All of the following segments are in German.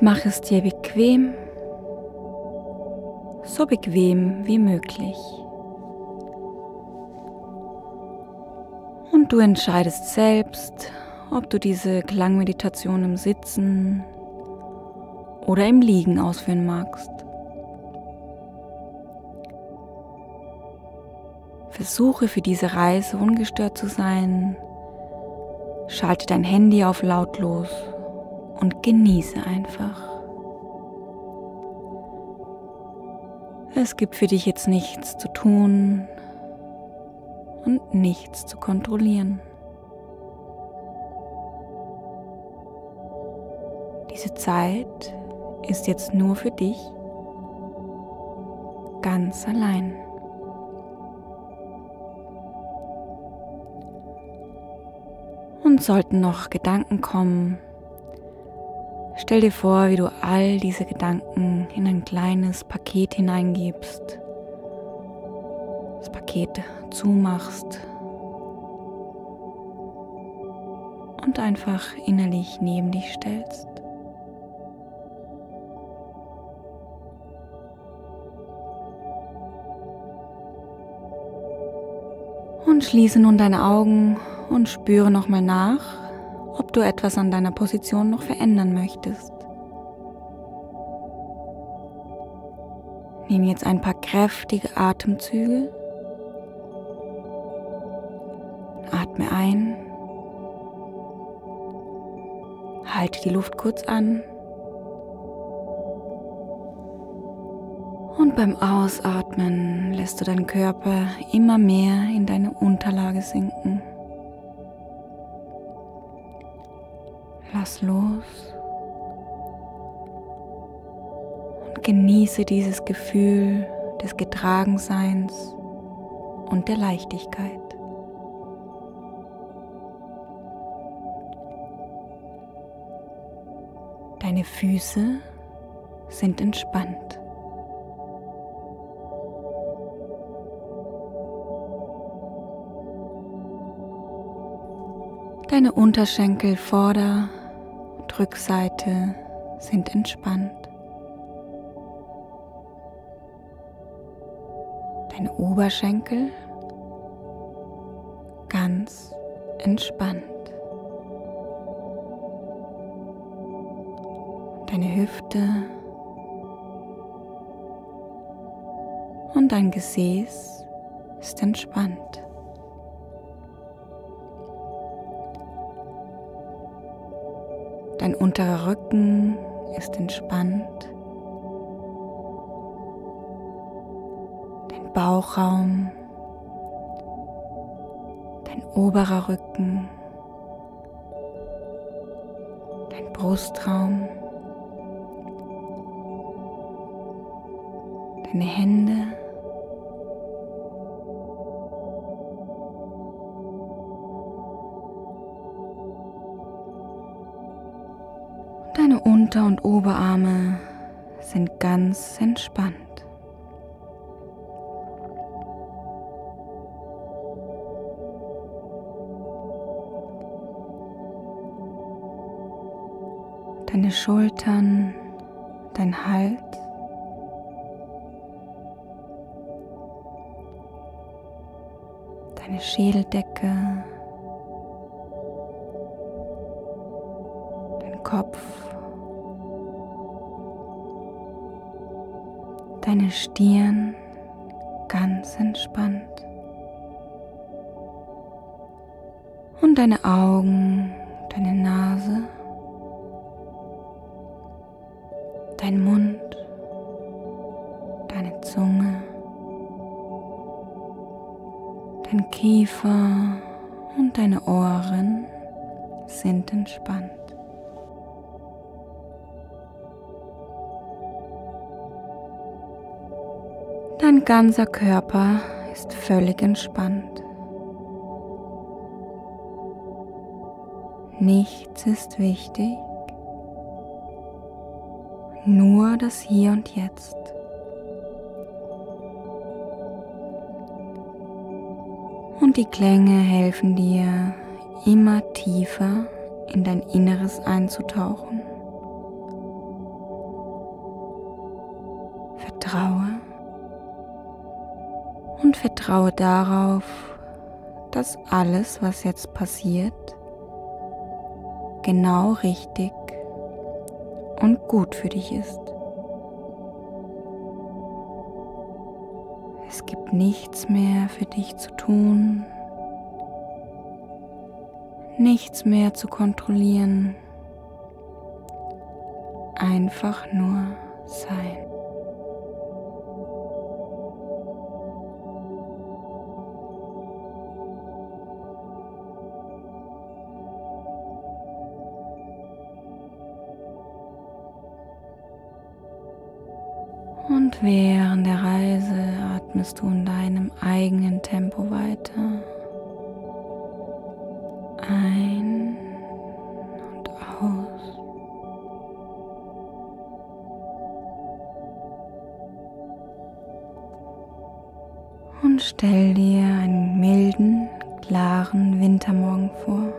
Mach es dir bequem, so bequem wie möglich. Und du entscheidest selbst, ob du diese Klangmeditation im Sitzen oder im Liegen ausführen magst. Versuche für diese Reise ungestört zu sein. Schalte dein Handy auf lautlos und genieße einfach. Es gibt für dich jetzt nichts zu tun und nichts zu kontrollieren. Diese Zeit ist jetzt nur für dich ganz allein. Und sollten noch Gedanken kommen, stell dir vor, wie du all diese Gedanken in ein kleines Paket hineingibst, das Paket zumachst und einfach innerlich neben dich stellst. Und schließe nun deine Augen und spüre nochmal nach, ob du etwas an deiner Position noch verändern möchtest. Nimm jetzt ein paar kräftige Atemzüge. Atme ein. Halte die Luft kurz an. Und beim Ausatmen lässt du deinen Körper immer mehr in deine Unterlage sinken. Lass los und genieße dieses Gefühl des Getragenseins und der Leichtigkeit. Deine Füße sind entspannt. Deine Unterschenkel, Vorder- Rückseite sind entspannt. Deine Oberschenkel ganz entspannt. Deine Hüfte und dein Gesäß ist entspannt. Dein unterer Rücken ist entspannt. Dein Bauchraum, dein oberer Rücken, dein Brustraum, deine Hände. Unter- und Oberarme sind ganz entspannt. Deine Schultern, dein Hals. Deine Schädeldecke. Dein Kopf. Deine Stirn ganz entspannt. Und deine Augen, deine Nase, dein Mund, deine Zunge, dein Kiefer und deine Ohren sind entspannt. Dein ganzer Körper ist völlig entspannt. Nichts ist wichtig, nur das Hier und Jetzt. Und die Klänge helfen dir, immer tiefer in dein Inneres einzutauchen vertraue darauf, dass alles, was jetzt passiert, genau richtig und gut für dich ist. Es gibt nichts mehr für dich zu tun, nichts mehr zu kontrollieren, einfach nur sein. Atmest du in deinem eigenen Tempo weiter. Ein und aus. Und stell dir einen milden, klaren Wintermorgen vor.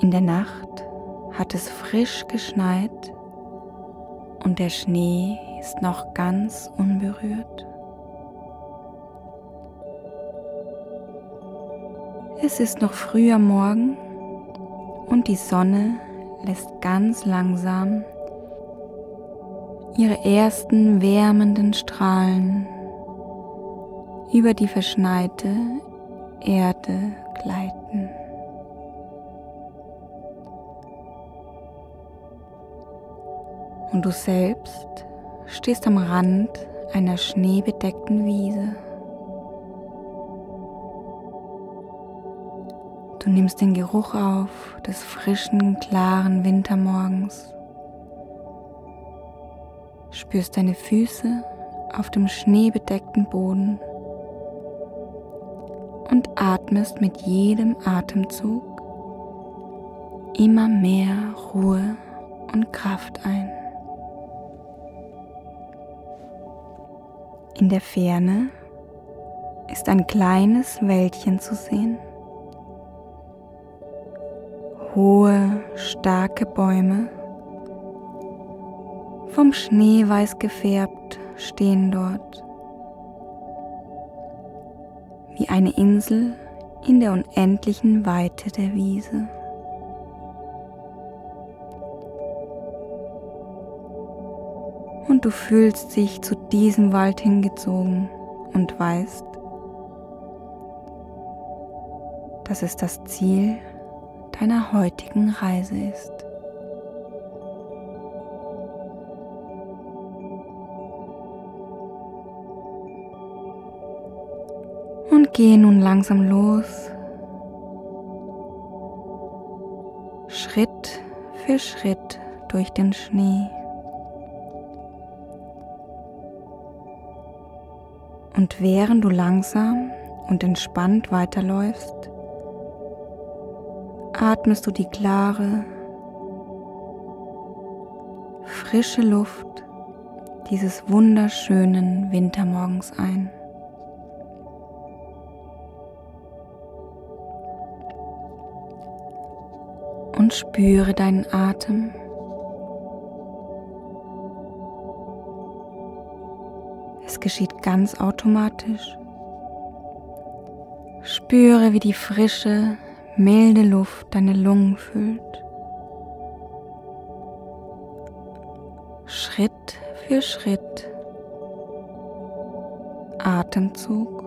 In der Nacht hat es frisch geschneit und der Schnee ist noch ganz unberührt. Es ist noch früh am Morgen und die Sonne lässt ganz langsam ihre ersten wärmenden Strahlen über die verschneite Erde gleiten. Und du selbst stehst am Rand einer schneebedeckten Wiese. Du nimmst den Geruch auf des frischen, klaren Wintermorgens, spürst deine Füße auf dem schneebedeckten Boden und atmest mit jedem Atemzug immer mehr Ruhe und Kraft ein. In der Ferne ist ein kleines Wäldchen zu sehen. Hohe, starke Bäume, vom Schnee weiß gefärbt, stehen dort. Wie eine Insel in der unendlichen Weite der Wiese. Und du fühlst dich zu diesem Wald hingezogen und weißt, dass es das Ziel deiner heutigen Reise ist. Und gehe nun langsam los, Schritt für Schritt durch den Schnee. Und während du langsam und entspannt weiterläufst, atmest du die klare, frische Luft dieses wunderschönen Wintermorgens ein. Und spüre deinen Atem geschieht ganz automatisch. Spüre, wie die frische, milde Luft deine Lungen füllt. Schritt für Schritt, Atemzug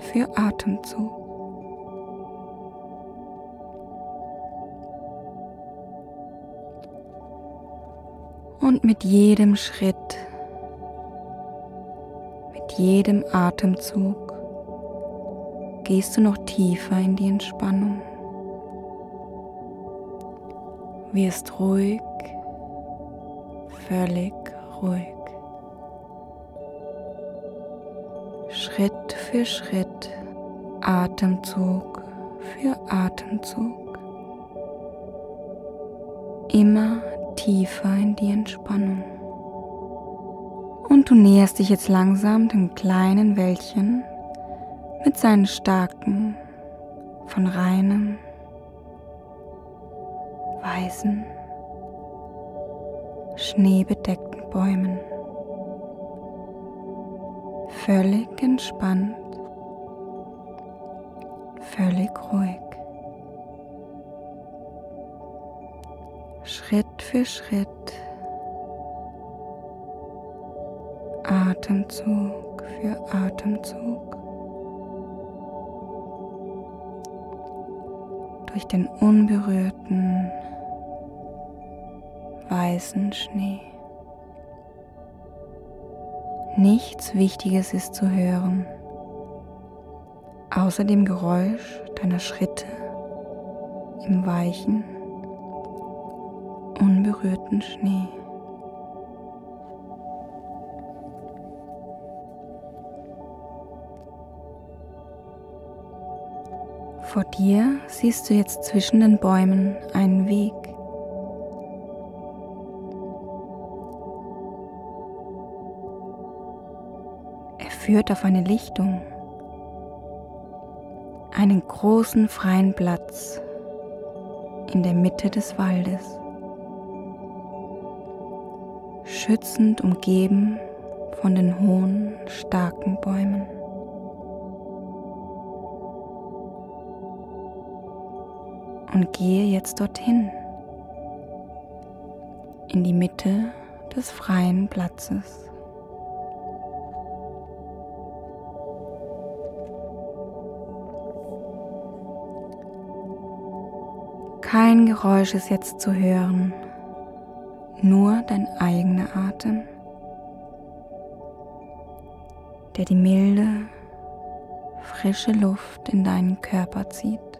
für Atemzug. Und mit jedem Schritt jedem Atemzug gehst du noch tiefer in die Entspannung. Wirst ruhig, völlig ruhig. Schritt für Schritt, Atemzug für Atemzug. Immer tiefer in die Entspannung. Und du näherst dich jetzt langsam dem kleinen Wäldchen mit seinen starken, von reinem, weißen, schneebedeckten Bäumen. Völlig entspannt, völlig ruhig. Schritt für Schritt, Atemzug für Atemzug. durch den unberührten weißen Schnee. Nichts Wichtiges ist zu hören, außer dem Geräusch deiner Schritte im weichen, unberührten Schnee. Vor dir siehst du jetzt zwischen den Bäumen einen Weg. Er führt auf eine Lichtung, einen großen freien Platz in der Mitte des Waldes, schützend umgeben von den hohen, starken Bäumen. Und gehe jetzt dorthin, in die Mitte des freien Platzes. Kein Geräusch ist jetzt zu hören, nur dein eigener Atem, der die milde, frische Luft in deinen Körper zieht.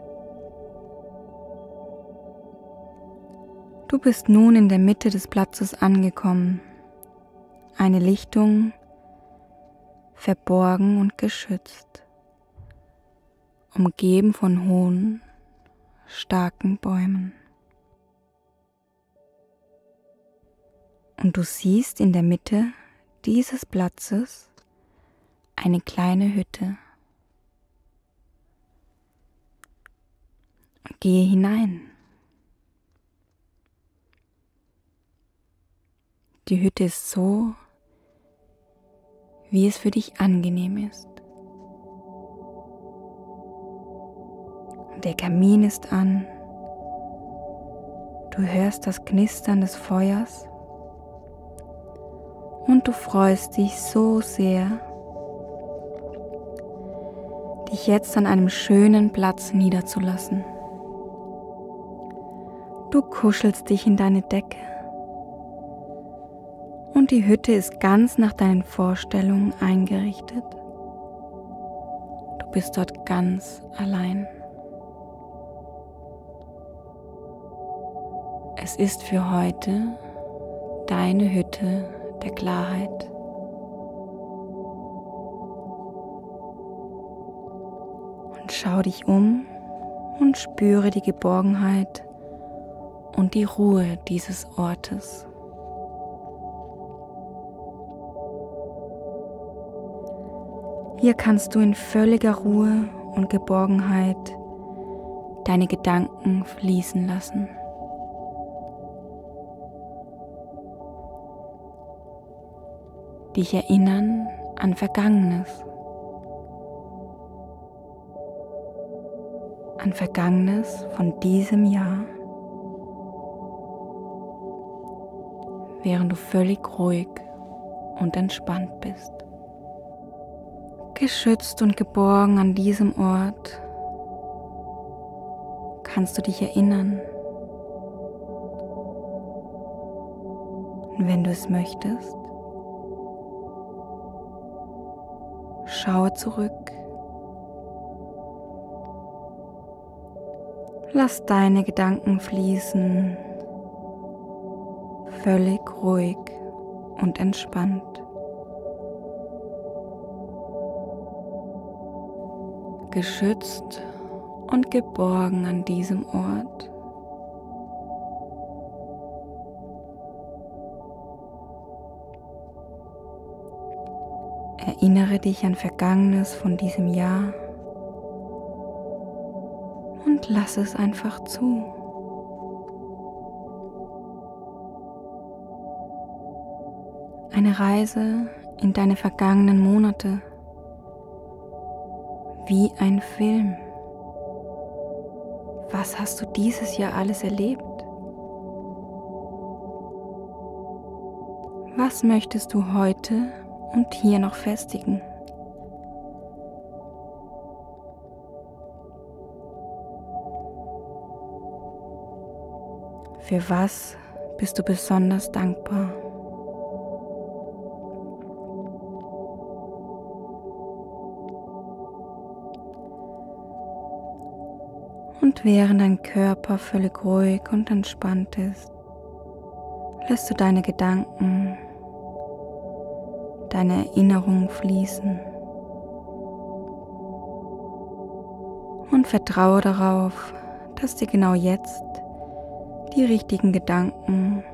Du bist nun in der Mitte des Platzes angekommen, eine Lichtung verborgen und geschützt, umgeben von hohen, starken Bäumen. Und du siehst in der Mitte dieses Platzes eine kleine Hütte. Gehe hinein. Die Hütte ist so, wie es für dich angenehm ist. Der Kamin ist an. Du hörst das Knistern des Feuers und du freust dich so sehr, dich jetzt an einem schönen Platz niederzulassen. Du kuschelst dich in deine Decke und die Hütte ist ganz nach deinen Vorstellungen eingerichtet. Du bist dort ganz allein. Es ist für heute deine Hütte der Klarheit. Und schau dich um und spüre die Geborgenheit und die Ruhe dieses Ortes. Hier kannst du in völliger Ruhe und Geborgenheit deine Gedanken fließen lassen. Dich erinnern an Vergangenes. An Vergangenes von diesem Jahr. Während du völlig ruhig und entspannt bist geschützt und geborgen an diesem Ort kannst du dich erinnern. Und wenn du es möchtest, schaue zurück. Lass deine Gedanken fließen, völlig ruhig und entspannt. Geschützt und geborgen an diesem Ort. Erinnere dich an Vergangenes von diesem Jahr und lass es einfach zu. Eine Reise in deine vergangenen Monate. Wie ein Film. Was hast du dieses Jahr alles erlebt? Was möchtest du heute und hier noch festigen? Für was bist du besonders dankbar? Während dein Körper völlig ruhig und entspannt ist, lässt du deine Gedanken, deine Erinnerungen fließen und vertraue darauf, dass dir genau jetzt die richtigen Gedanken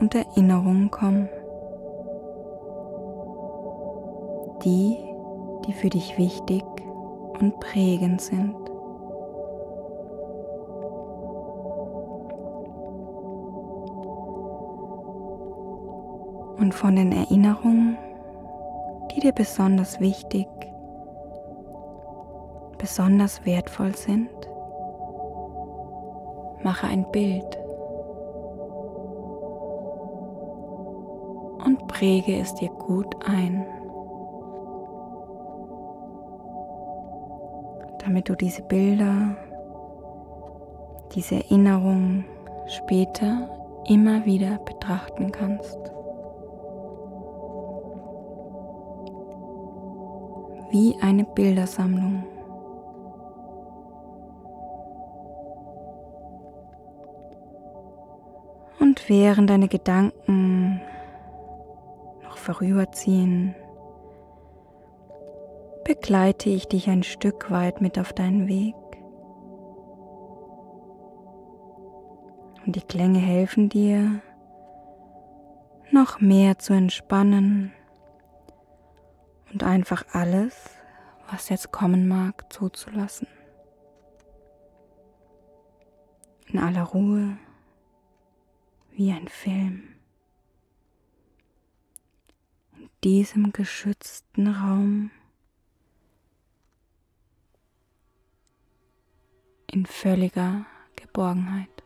und Erinnerungen kommen. Die, die für dich wichtig und prägend sind. Und von den Erinnerungen, die dir besonders wichtig, besonders wertvoll sind, mache ein Bild. und präge es dir gut ein, damit du diese Bilder, diese Erinnerungen später immer wieder betrachten kannst. Wie eine Bildersammlung. Und während deine Gedanken vorüberziehen, begleite ich dich ein Stück weit mit auf deinen Weg. Und die Klänge helfen dir, noch mehr zu entspannen und einfach alles, was jetzt kommen mag, zuzulassen. In aller Ruhe, wie ein Film. diesem geschützten Raum in völliger Geborgenheit.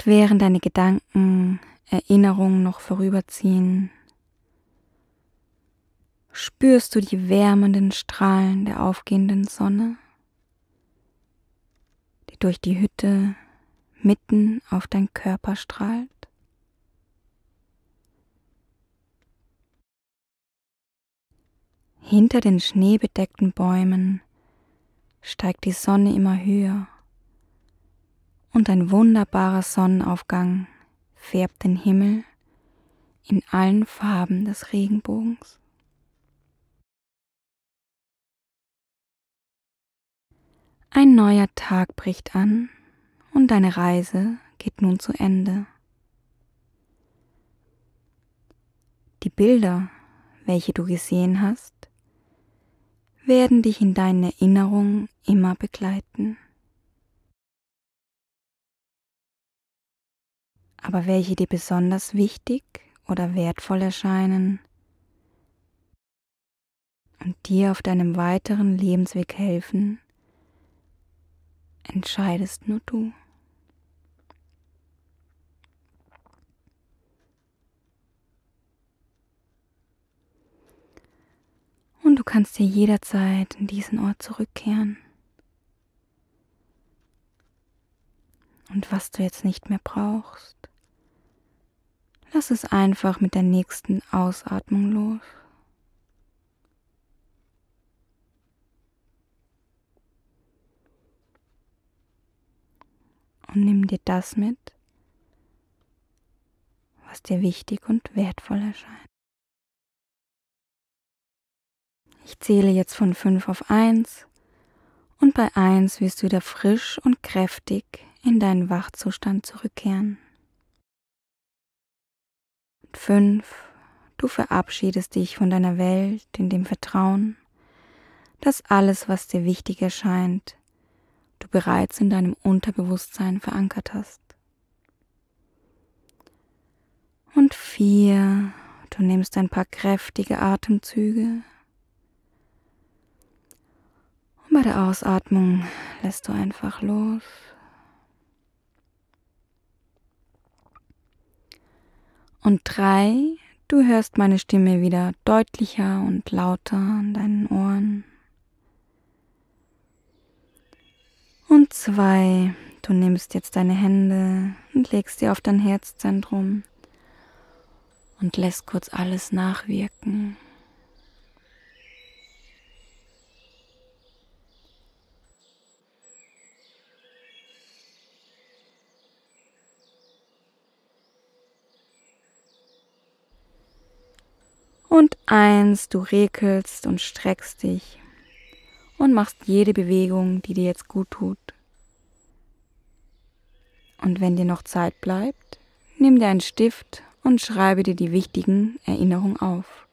Und während deine Gedanken, Erinnerungen noch vorüberziehen, spürst du die wärmenden Strahlen der aufgehenden Sonne, die durch die Hütte mitten auf dein Körper strahlt. Hinter den schneebedeckten Bäumen steigt die Sonne immer höher und ein wunderbarer Sonnenaufgang färbt den Himmel in allen Farben des Regenbogens. Ein neuer Tag bricht an und deine Reise geht nun zu Ende. Die Bilder, welche du gesehen hast, werden dich in deinen Erinnerungen immer begleiten. Aber welche dir besonders wichtig oder wertvoll erscheinen und dir auf deinem weiteren Lebensweg helfen, entscheidest nur du. Und du kannst dir jederzeit in diesen Ort zurückkehren. Und was du jetzt nicht mehr brauchst, lass es einfach mit der nächsten Ausatmung los. Und nimm dir das mit, was dir wichtig und wertvoll erscheint. Ich zähle jetzt von 5 auf 1 und bei 1 wirst du wieder frisch und kräftig in deinen Wachzustand zurückkehren. 5. Du verabschiedest dich von deiner Welt in dem Vertrauen, dass alles, was dir wichtig erscheint, du bereits in deinem Unterbewusstsein verankert hast. Und 4. Du nimmst ein paar kräftige Atemzüge und bei der Ausatmung lässt du einfach los. Und drei, du hörst meine Stimme wieder deutlicher und lauter an deinen Ohren. Und zwei, du nimmst jetzt deine Hände und legst sie auf dein Herzzentrum und lässt kurz alles nachwirken. Und eins, du rekelst und streckst dich und machst jede Bewegung, die dir jetzt gut tut. Und wenn dir noch Zeit bleibt, nimm dir einen Stift und schreibe dir die wichtigen Erinnerungen auf.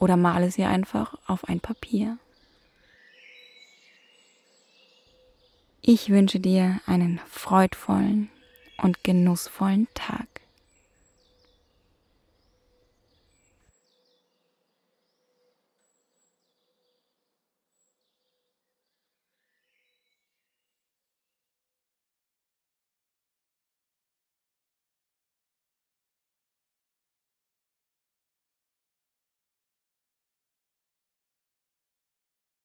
Oder male sie einfach auf ein Papier. Ich wünsche dir einen freudvollen und genussvollen Tag.